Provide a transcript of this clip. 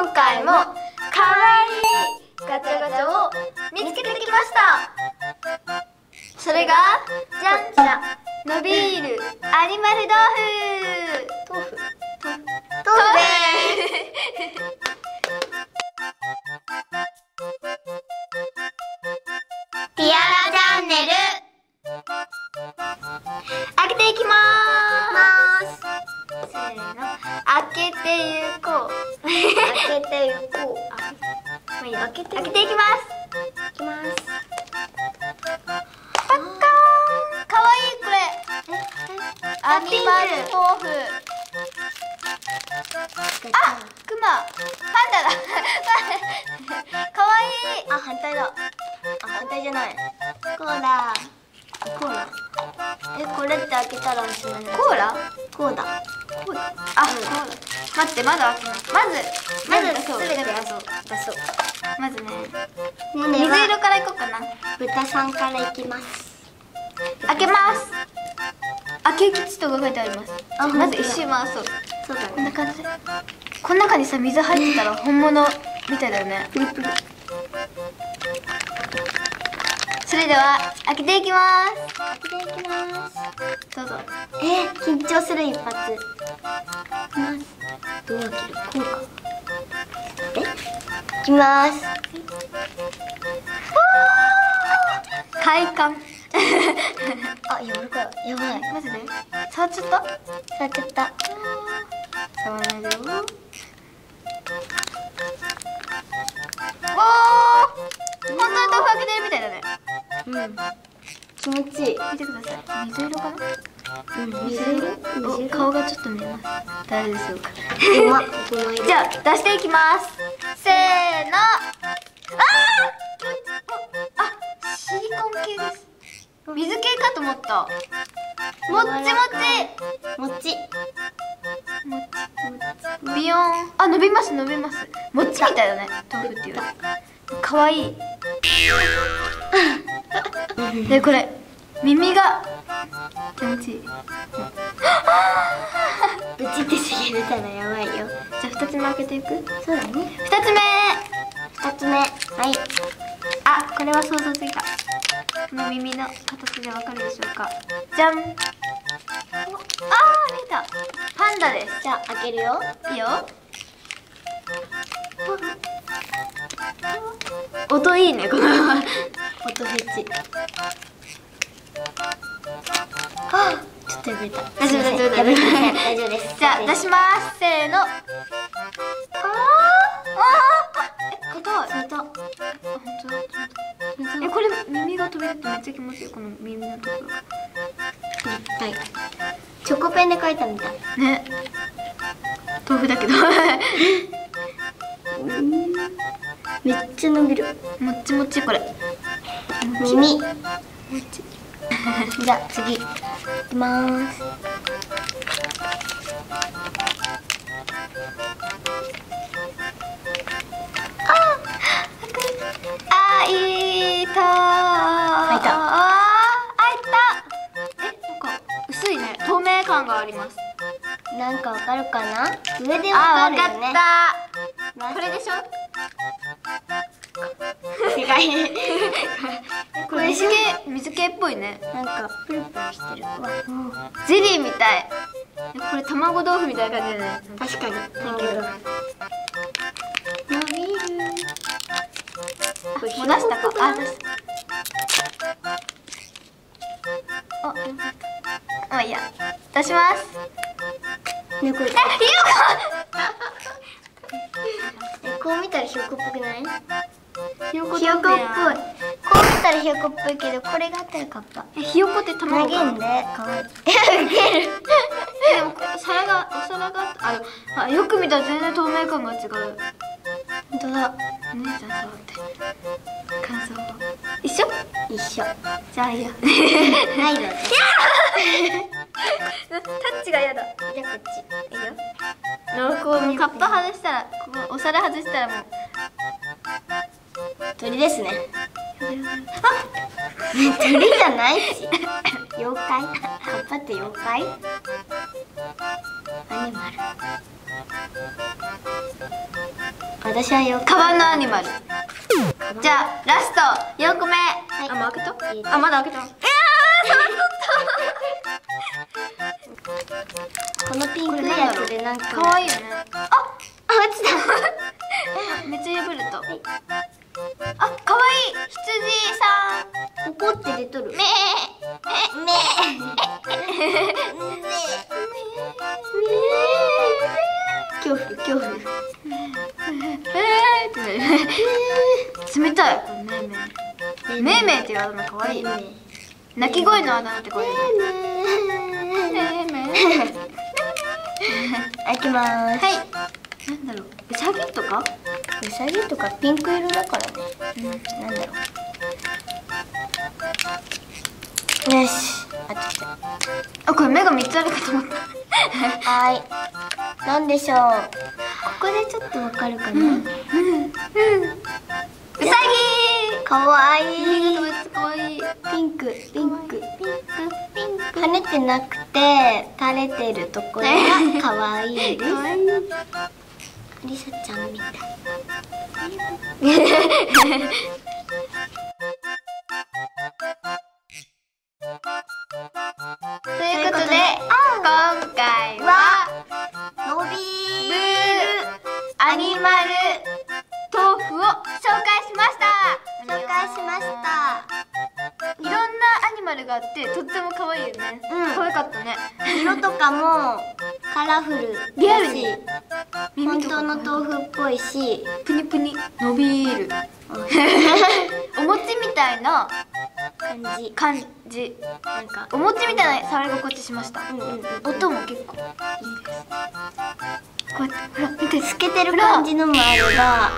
今回もかわいいガチャガチャを見つけてきました。それがじゃんじゃ伸びるアニマル豆腐。豆腐。てゆこう。開けてゆこう。あまあいいや開けて開けていきますいきますパッカー。ンかわいいこれ。アニマル豆腐あクマ。パンダだ かわいい。あ反対だ。あ反対じゃない。コーラコーラ。えこれって開けたらおしまいなコーラ？コーラ。コーラ。あ、待ってまだ開けない。まずまず出そう全て出そう。出そう。まずね。ね水色からいこうかな。豚さんからいきます。開けます。開け口とが書いてあります。あまず一周回そう。そうだこんな感じ。でこの中にさ水入ってたら本物みたいだよねそれでは開けていきます。開けていきます。どうぞ。えー、緊張する一発。ますどう開ける？こうか。え？いきます。快感。あ柔らかいやばい。マジで？触っちゃった？触っちゃった。触らないでよ。おー！本当に豆腐開けてるみたいだねうん。気持ちいい見てください水色かなうん。水色お顔がちょっと見えます誰でしょうかうまこの色じゃあ出していきますせーのあーあシリコン系です水系かと思ったもっちもちもちちビヨーンあ伸びます伸びますもっちみたいだね豆腐っていうかわいいでこれ耳が気持ちいい。ブチってしげ出たらやばいよ。じゃあ2つ目開けていく？そうだね。2つ目。二つ目。はい。あこれは想像ついた。この耳の形でわかるでしょうか？じゃん。あー見えた。パンダです。じゃあ開けるよ。いいよ。音いいねこの音フェチ。あちょっと破れた。大丈夫大丈夫大丈夫です。じゃあ出します。せーの。あーあーえ硬い本当だえこれ耳が飛び出てめっちゃ気持ちいい。この耳のところ。がはい。チョコペンで書いたみたい。ね。豆腐だけど。めっちゃ伸びる。もっちもちこれ耳もっちじゃあ次。いきます。あいたー。開いたあいた。えなんか薄いね。透明感があります。なんかわかるかな？上であわかるよね。た。これでしょ？正解これ水系水系？っぽいね。なんかプルプルしてる。わゼリーみたい。えこれ卵豆腐みたいな感じだね。確かに。だけど伸びる。もう出したか？あ出した。あまあいいや。出します。ねこれ。えひよ えこう見たらひよこっぽくない？ひよこっぽいいこう見たらひよこっぽいけどこれがあったらカッパ。えひよこって投卵か？げんで。かわいいえ投げる。でも皿がお皿がああよく見たら全然透明感が違う。本当だ。お姉ちゃん触って。感想を一緒？一緒。じゃあいいよないだねタッチが嫌だ。じゃあこっいいよ。こうカップ外したらここお皿外したらもう。ち鳥ですね。あ鳥じゃないし。妖怪？カッパって妖怪？アニマル。私はよくカバンのアニマル。じゃあラスト4個目、い。あもう開けいいたあまだ開けた？いやこのピンクこれなんだろう薬でなんか。かわい。いよねああ落ちた。めっちゃ破るとあかわい。い羊さん。怒って出とる。めめ恐怖恐怖。冷たい。めいめいめいめいっていうあだ名かわいい鳴き声のあだ名ってこういうめいめい開きます。はい。なんだろううさぎとか？うさぎとかピンク色だからね。うんなんだろう。よし。あと来たあこれ目が3つあるかと思った。はい。なんでしょう。ここでちょっとわかるかな、うさかわぎい。いめっちゃかわいい。ピンクピンク。ピンクピンク。跳ねてなくて垂れてるところがかわいいです。かわいいリサちゃんみたい。ということで今回は伸びルーアニマル豆腐を紹介しました。紹介しました。いろんなアニマルがあってとっても可愛いよね。うん。可愛かったね。色とかもカラフル。リアルに本当の豆腐っぽいしプニプニ伸びる。お餅みたいな感じ。感じ。なんか。お餅みたいな触り心地しました。うんうんうん音も結構。いいですこうやってほら見て透けてる感じのもあれば